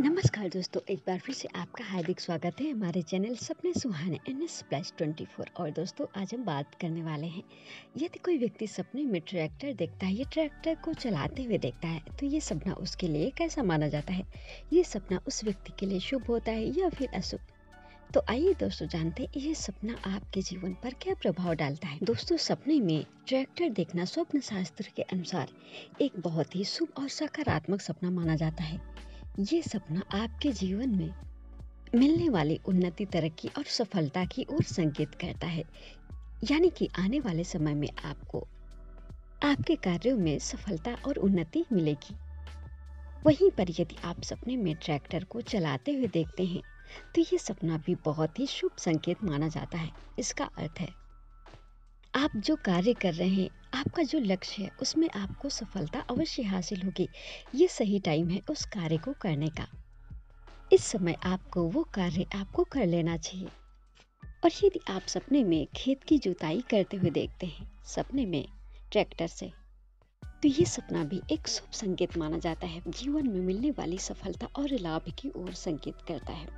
नमस्कार दोस्तों, एक बार फिर से आपका हार्दिक स्वागत है हमारे channel Sapne Suhane N S plus twenty four. और दोस्तों, आज हम बात करने वाले हैं। यदि कोई व्यक्ति सपने में ट्रैक्टर देखता है या ट्रैक्टर को चलाते हुए देखता है तो ये सपना उसके लिए कैसा माना जाता है? ये सपना उस व्यक्ति के लिए शुभ होता है या फिर अशुभ? तो आइए दोस्तों, जानते हैं ये सपना आपके जीवन पर क्या प्रभाव डालता है। दोस्तों, सपने में ट्रैक्टर देखना स्वप्न शास्त्र के अनुसार एक बहुत ही शुभ और सकारात्मक सपना माना जाता है। ये सपना आपके जीवन में मिलने वाली उन्नति, तरक्की और सफलता की ओर संकेत करता है। यानी कि आने वाले समय में आपको, आपके कार्यों में सफलता और उन्नति मिलेगी। वहीं पर यदि आप सपने में ट्रैक्टर को चलाते हुए देखते हैं तो ये सपना भी बहुत ही शुभ संकेत माना जाता है। इसका अर्थ है, आप जो कार्य कर रहे हैं आपका जो लक्ष्य है, उसमें आपको सफलता अवश्य हासिल होगी। ये सही टाइम है उस कार्य को करने का। इस समय आपको वो कार्य आपको कर लेना चाहिए। और यदि आप सपने में खेत की जुताई करते हुए देखते हैं, सपने में ट्रैक्टर से तो ये सपना भी एक शुभ संकेत माना जाता है। जीवन में मिलने वाली सफलता और लाभ की ओर संकेत करता है।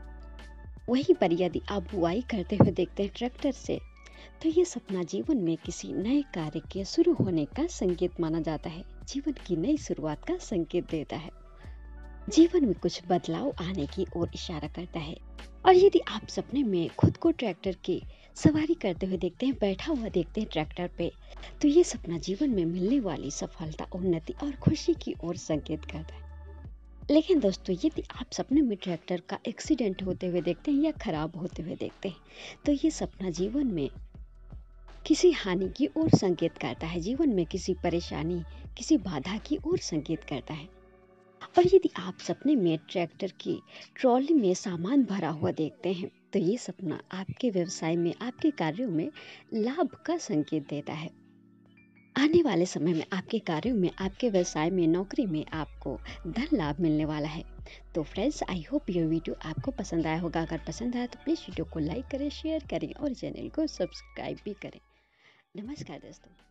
वहीं पर यदि आप बुआई करते हुए देखते हैं ट्रैक्टर से तो ये सपना जीवन में किसी नए कार्य के शुरू होने का संकेत माना जाता है। जीवन की नई शुरुआत का संकेत देता है। जीवन में कुछ बदलाव आने की ओर इशारा करता है। और यदि आप सपने में खुद को ट्रैक्टर की सवारी करते हुए देखते हैं, बैठा हुआ देखते हैं ट्रैक्टर पे तो ये सपना जीवन में मिलने वाली सफलता, उन्नति और खुशी की ओर संकेत करता है। लेकिन दोस्तों, यदि आप सपने में ट्रैक्टर का एक्सीडेंट होते हुए देखते हैं या खराब होते हुए देखते हैं तो ये सपना जीवन में किसी हानि की ओर संकेत करता है, जीवन में किसी परेशानी, किसी बाधा की ओर संकेत करता है। और यदि आप सपने में ट्रैक्टर की ट्रॉली में सामान भरा हुआ देखते हैं तो ये सपना आपके व्यवसाय में, आपके कार्यों में लाभ का संकेत देता है। आने वाले समय में आपके कार्यों में, आपके व्यवसाय में, नौकरी में आपको धन लाभ मिलने वाला है। तो फ्रेंड्स आई होप ये वीडियो आपको पसंद आया होगा। अगर पसंद आया तो प्लीज़ वीडियो को लाइक करें शेयर करें और चैनल को सब्सक्राइब भी करें। नमस्कार दोस्तों